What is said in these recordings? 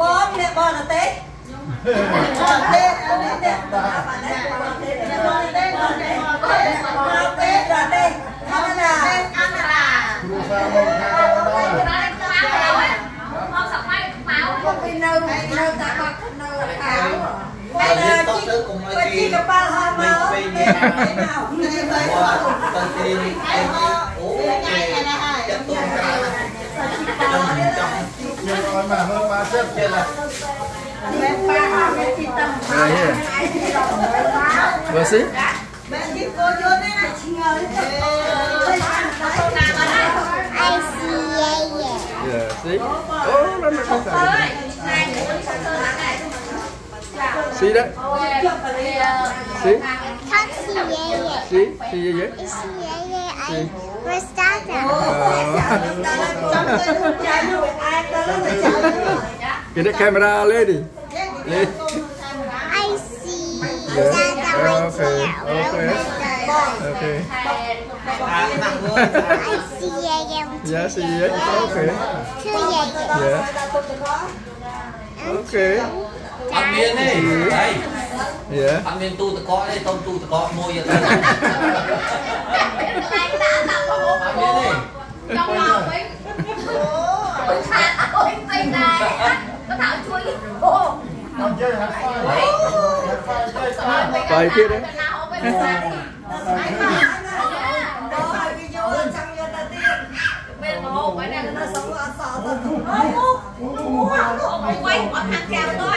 បងអ្នកបងអត់ទេអត់ទេអត់ទេអ្នកបងអត់ទេបងទេបងទេបងទេបងទេដល់ទេធម្មតាគ្រូសាមកខាងដល់មកសក់ម៉ៃខ្មៅបងពីនៅនៅតែបាក់នៅខោហើយយើងតទៅកុំឲ្យបើគេជីកប៉ាល់ហោមកទេទេមកទេទៅទៅ nhiều rồi mà hơn 3 xếp kia là Đây nhé Vừa xí Yeah, see? Oh, nó không phải. See that? See? See? See? See? See? See? ស៊ីមែនជីកូយូននេះណាឆ្ងល់ទេយ៉ាស៊ីអូដល់មកខាងសាស៊ីដែរជប់ទៅស៊ី Kan si Yeye. ស៊ីស៊ីយេ Is si Yeye ay Rostada. ចាំទៅចាយនោះអាចទៅទៅចាយគេនេះកាមេរ៉ាលេឌីលេ I see Rostada right here. Okay. អូខេអាណាស់មើល I see Yeye. យ៉ាស៊ីយេអូខេ Two Yeye. យ៉ាអូខេអត់មានទេហីយ៉ា dạ phạm tu tự có đấy tông tu tự có môi vậy thôi anh đã tặng có bố phạm viên đi trong lòng ấy ôi cha ôi này nó thảo chuối cô còn chơi hạt phai phai kia đấy Quay quả thằng kèo tôi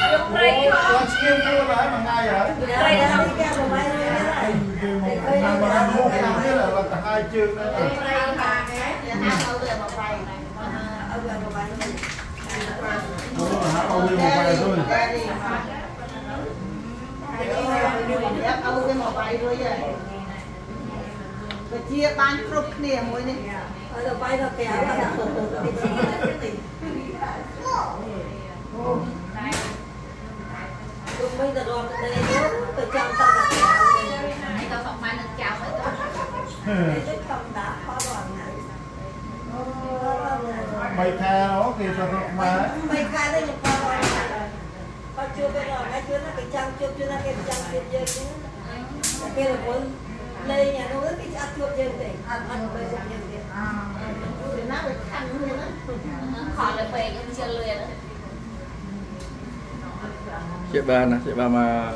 chương đó. Và chia ban cục nè mỗi này. Ở đâu bay đâu kéo là. ព្រមទៅរត់ទៅដែរទៅចាំទៅដល់ហើយទៅសុកម៉ែនឹងចាំទៅទៅកំដាផតរត់ណាបីខែអូគេទៅសុកម៉ែបីខែទៅខ្ញុំផតរត់បាទជួយទៅរត់ហើយជួយទៅចាំជួបជួយណាគេចាំជួបយើងគេរវល់លេងអានោះគេអត់ជួបយើងទេអត់អត់ទៅយើងទេអឺណាវាខាងនេះណាខលទៅពេកខ្ញុំជិលលឿន Cik Ban, Cik Ban mà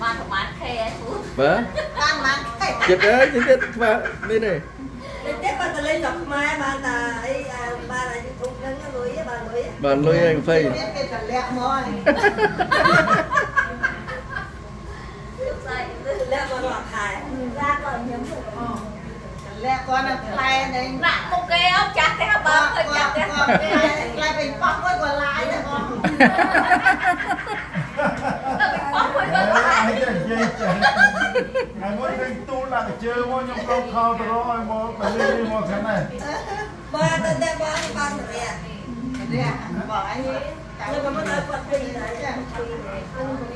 Ban kemarin kaya khe Ba? Ban kemarin kaya. Cik ơi, cik cik ba, ni ni. Cik ba tu lên đọc mai ba ta, ai ba là YouTube nâng lối, ba lối. Ba lối anh phải. Cik cik lẹ mồi. អ្នកគាត់នៅខ្លែនេះណាក់គុកគេអត់ចាស់ទេបើឃើញចាស់ទេគាត់ខ្លែខ្លែពេញប៉ោះមួយក៏ឡាយដែរបងប៉ោះមួយក៏ឡាយហើយមួយវិញទូលដាក់ជើមកខ្ញុំកោខោតរឲ្យមកបលីមកខាងនេះបាទតែបងបានរៀនរៀនបងអី nhưng mà mới tới quạt phi đấy chứ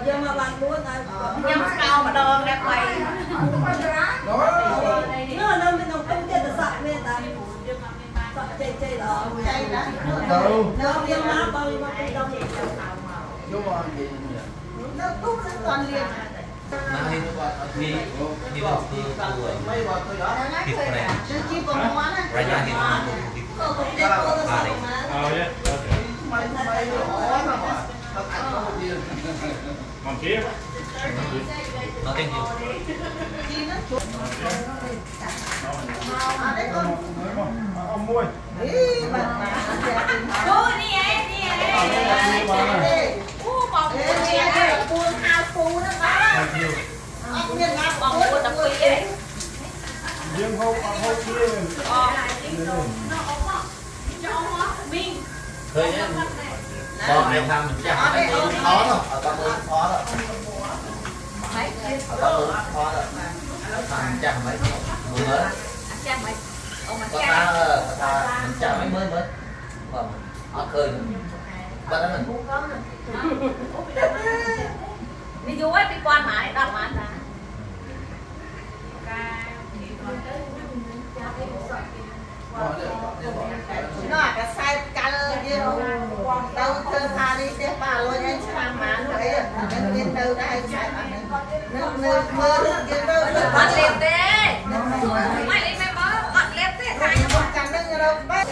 nhưng mà bạn muốn tới nhưng mà cao mà đo đẹp mày đó nó là mình không không chết được sợ mẹ ta sợ chạy chạy đó chạy đó đâu nó nhưng mà bao nhiêu mà cũng đâu chứ còn gì nó cũng là toàn liền Hãy subscribe cho kênh Ghiền Mì Gõ Để không bỏ lỡ những video hấp dẫn còn kia nó tên gì? Ông mua mua đi em đi em mua ờ. bọc buôn hao phu đó má ông nhân bọc buôn đập quỷ đấy riêng hôm hôm kia thôi nhé. Có ai thăm chắc khó rồi ở các bố khó rồi ở các bố khó đâu. Thằng chắc mấy mới. Mới có ta có ta mình chắc mấy mới mới. Mà họ khơi. Bắt nó mình đi du ấy đi quan hải đọc mãi ra Hãy នេះទេប៉ាលុយឲ្យឆ្នាំម៉ានអីហ្នឹងមាននៅដែរខ្សែអត់ហ្នឹងនៅនៅមើលយើងទៅអត់លេបទេមិនលេបមែនមើលអត់លេបទេតែខ្ញុំមកកាន់នឹងរកបែប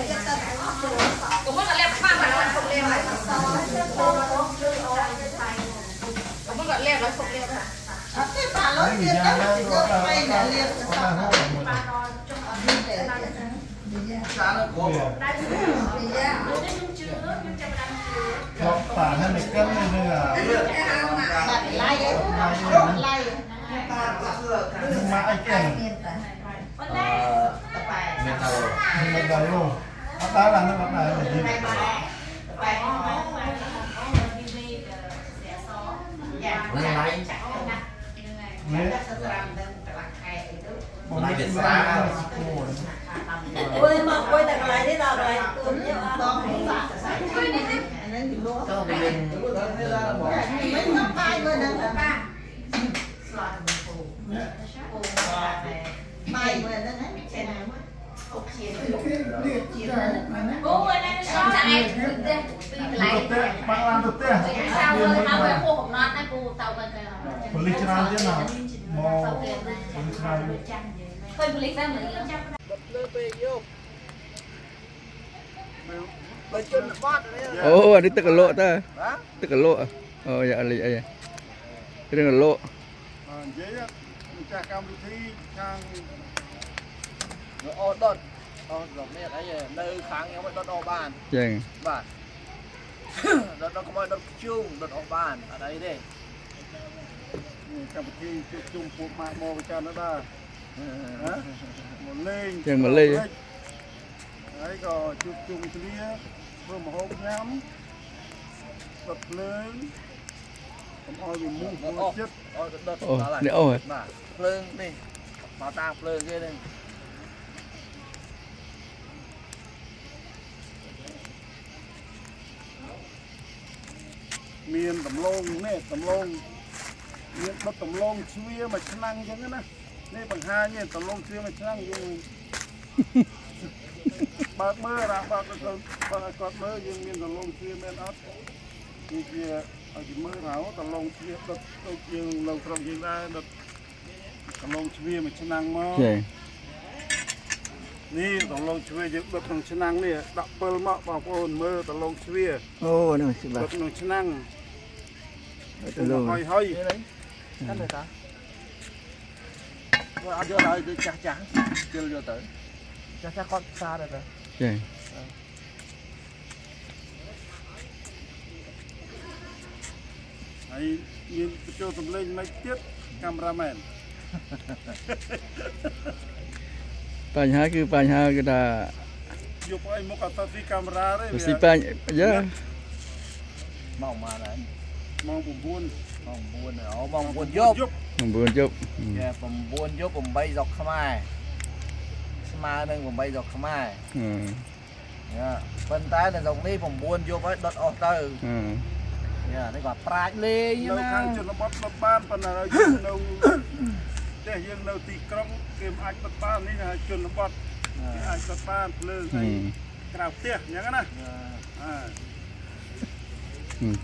កុំមកលេបខ្វះមកដល់សុកលេបហើយកុំមកលេបដល់សុកលេបហើយអត់ទេប៉ាលុយទៀតទៅយកไปណាលៀបទៅគាត់ហូបមួយសានៅគោគាត់តាហើយមិនកិននេះនឹងអាបាត់ឡៃឯងឡៃមកអីចឹងអឺមានទៅមិនដល់នោះអត់ដល់ឡើងអត់ដល់និយាយបែបបែបនឹ บอกป่าท่านเด็กก็ไม่เนื้อตัดไล่ไล่มาไอ้เก่งเมตาโลเมตาโลมาตาหลังมาตาหลังไปไปไม่ไล่เนี่ยไล่เด็ดซ่า Quên mà quên tặng lại thế nào rồi? Quên nhé cho mình mấy ngón tay lên nè ba mày lên đó nè trên nào á bố ơi đang sao lại lại bạn làm thực tế sao rồi tao về cô học nó đấy cô tao về cái lịch ra thế nào mò lịch ra thôi lịch ra mình chăm bật lên về vô ប៉ូលីសច្រើនឃើញប៉ូលីសដែរមើលចាប់អូអានេះទឹកកលក់តើទឹកកលក់អូយ៉ាលីអីគ្រឿងកលក់និយាយម្ចាស់កម្មវិធីខាងអូដុតអូរកនេះអីនៅខាងខ្ញុំឲ្យដុតអស់បានចឹងបាទដុតដល់កុំឲ្យដុតខ្ជូងដុតអស់បានអត់អីទេកម្មវិធីជួបជុំពួកម៉ាក់មកវិចារណាដែរណាមកលេងចឹងមកលេង ហើយក៏ជួបជុំគ្នាធ្វើម្ហូបញ៉ាំបិទភ្លើងកុំឲ្យវាមូសមកចិត្តអូដុតអូដល់ហើយនេះអូបាទភ្លើងនេះមកតាមភ្លើងគេនេះមានដំឡូងនេះដំឡូងមានដុតដំឡូងជ្វាមួយឆ្នាំងអញ្ចឹងណានេះបង្ហាញនេះដំឡូងជ្វាមួយឆ្នាំងយើង បើកមើលណាបើកទៅបើកគាត់មើលយើងមានដំឡូងជ្វាមែនអត់នេះជាឲ្យគេមើលហើយដំឡូងជ្វាដុតដូចយើងនៅក្រុងយើងដែរដុតដំឡូងជ្វាមួយឆ្នាំងមកចឹងនេះដំឡូងជ្វាយើងដុតក្នុងឆ្នាំងនេះដាក់ពិលមកបងប្អូនមើលដំឡូងជ្វាអូនេះសិបាដុតក្នុងឆ្នាំងទៅលោកហើយហើយកាន់ទៅតាបើអត់យកឲ្យទៅចាស់ចាស់ជិលយកទៅចាស់ចាស់គាត់ផ្សារទៅទៅ ចឹងហើយមានបញ្ចូលសំឡេងមិនទៀតកាមេរ៉ាមែនបញ្ហាគឺបញ្ហាគឺថាយកអីមកអត់ទៅទីកាមេរ៉ាទេស៊ីបញ្ហាយ៉ាមកមកហើយម៉ោង9ម៉ោង9អូម៉ោង9យប់យប់9យប់គេ9យប់8ស្រុកខ្មែរ ស្មើនឹង8ស្រុកខ្មែរអឺយ៉ាប៉ុន្តែនៅស្រុកនេះ9យប់ហើយដុតអស់ទៅអឺយ៉ានេះគាត់ប្រាជ្ញលេងនៅណាខាងជនបទបិទបានប៉ុន្តែយើងនៅផ្ទះយើងនៅទីក្រុងគេមិនអាចបិទបាននេះណាជនបទគេអាចបិទបានភ្លើងអីក្រៅផ្ទះអញ្ចឹងណាអើ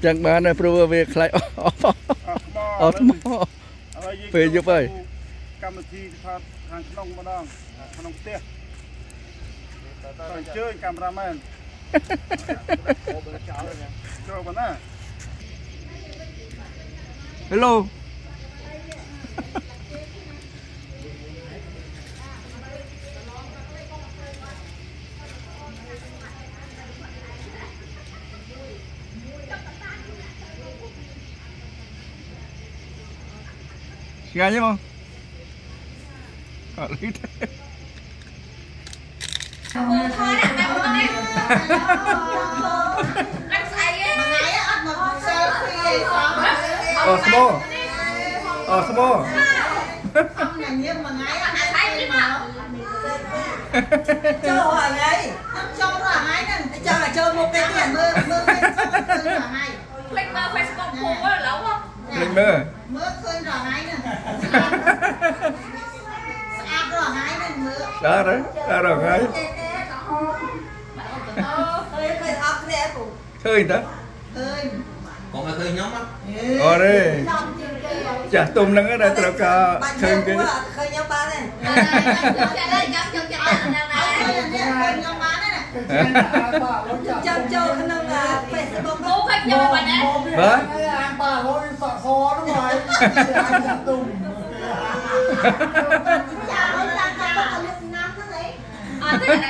ចឹងបានដែរព្រោះវាខ្លាចអស់អស់ថ្មអស់ថ្មឥឡូវយើងពេលយប់ហើយកម្មវិធីថតខាងក្នុងម្ដង ដាក់ក្នុងផ្ទះអញ្ជើញកាមេរ៉ាមែនចូលបណ្ណា Hello ឆ្ងាញ់ទេបងអត់លឺទេ Ờ số bố Ờ số bố Ông nhà nghiêm mà ngay á Ai thấy chứ mà Chờ hỏi ngay Ông cho nó là ngay nè Chờ là chờ một cái tiền mơ Mơ cái cho là ngay Link mơ Facebook phụ quá lâu không Link mơ Mơ khơi rõ ngay nè Sạc rõ ngay nè mơ Đó đó Đó. ngay ឃើញឃើញអស់គ្នាពូ Chơi ta. ឃើញកុំឲ្យឃើញខ្ញុំណា Ờ đây. Chả tùm nắng ở đây tao cả បាច់ chơi មើល cái. អត់ឃើញខ្ញុំបានទេចាក់ចាំចាំចាំដាក់នៅអណាត់ឃើញនេះឃើញខ្ញុំបានទេណាចាំចូលក្នុង Facebook ពូឃើញខ្ញុំបាត់ណា Vâng. បាទលុយសក់សនោះហើយចាក់ទុំចាអូនតាមតាមអត់លឹកណាស់ហ្នឹងឯងអត់ទេដាក់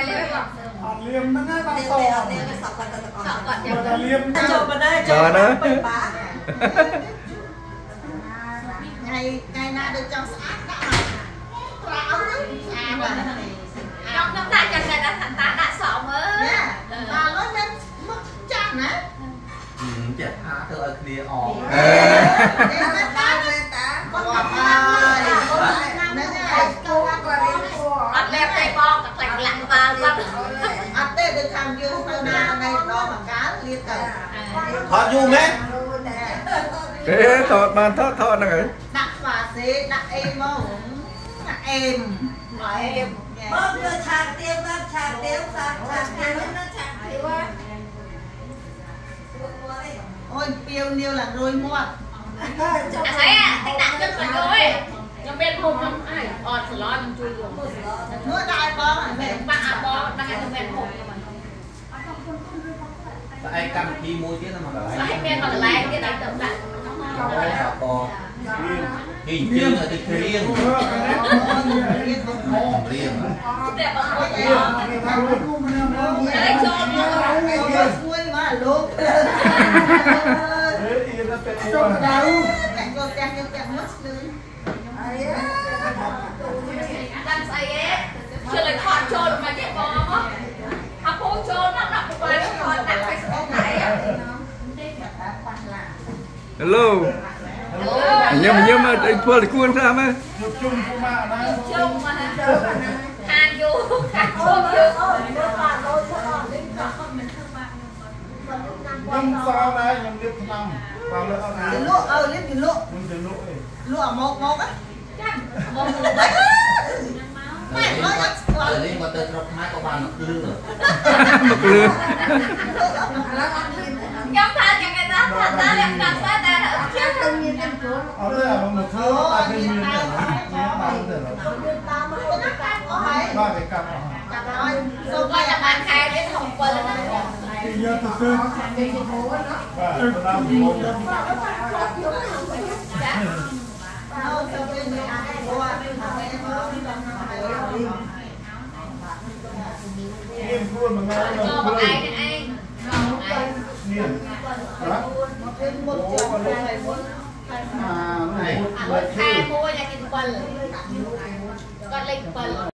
លេបមកអត់លៀមហ្នឹងហើយបាទនេះសនេះក់នេះសក់គាត់ទៅអសស់ក់គាត់ចាំតែលៀមចូលបណ្ដាចូលបាថ្ងៃថ្ងៃណាដូចចង់ស្អាតដាក់មកប្រអប់ហ្នឹងស្អាតបាទខ្ញុំខ្ញុំដាក់ចាំតែដាក់តាដាក់សក់មើលណាបាទលុយមានមុខចាស់ណាចេះថាទៅឲ្យគ្នាអង Ờ. នេះមិនបានទេតាគាត់អត់ហើយហ្នឹងហើយអត់លេបទេបងតែខ្លាចលាក់ក្បាលគាត់ ថតយូរមែន Thế thọt bàn thọt thọt nè ấy. ដាក់ស្វាសេដាក់អេមមកដាក់អេមអេម បងទៅឆាកទៀវដល់ឆាកទៀវសាឆាកទៀវណាឆាកទៀវ អូយពីវនាវឡើងរួយមាត់ អាស្អីអាតែដាក់ទឹកទៅយយខ្ញុំមានភូមិខ្ញុំអីអត់ស្លោខ្ញុំជួយយក នោះដាក់ឲ្យបងអ មែ េ នបាក់អាបងដាក់ឲ្យខ្ញុំមានភូមិខ្ញុំ តែឯកម្មវិធីមួយទៀតណាមកកន្លែងស្អីមានមកកន្លែងទៀតឲ្យទៅដាក់អូសាកគេជឿទៅគ្រៀងរៀនបងរៀងតែបងអត់អេយកតែចូលមកចូលស្មួយមកលោកអេអ៊ីនតែចូលដៅតែចូលផ្ទះយើងផ្ទះមកស្លឺដាក់ស្អីឯងជិះឲ្យថតចូលមកទៀតបងមកអាពូចូលមកដាក់ប្រព័ន្ធថតដាក់ Facebook ណៃ Hello. Nhưng mà nhưng mà anh Phương thì cuốn ra mà. ជួបជុំពុម៉ាណាជុំមកហានយូខាងជុំយូខ្ញុំសល់ដែរខ្ញុំលៀបឆ្នាំបាទលើអត់ទៅលៀបលក់អើលៀបទៅលក់ខ្ញុំទៅលក់ឯងលក់អាមកមកណាចាំមកបែបទៅលេងគាត់ទៅលេងគាត់ទៅស្រុកខ្មែរក៏បានមកគ្រឿង Một lứa. ខ្ញុំថាយ៉ាងណាថាតាលក្ខណៈតែតែជិះទៅមានតែគោល អត់ទេអា មកធ្វើតែគេមានតែមានបានទេតាមមកណាកាត់អស់ហើយបាទគេកាប់អស់កាត់ហើយសូសូមមឲ្យតែតែបានខែទៀត6 7ហ្នឹងគេយកទៅធ្វើបាទតាមមកចា คนแค่โมยากินปลาเก็เล่นปลาเ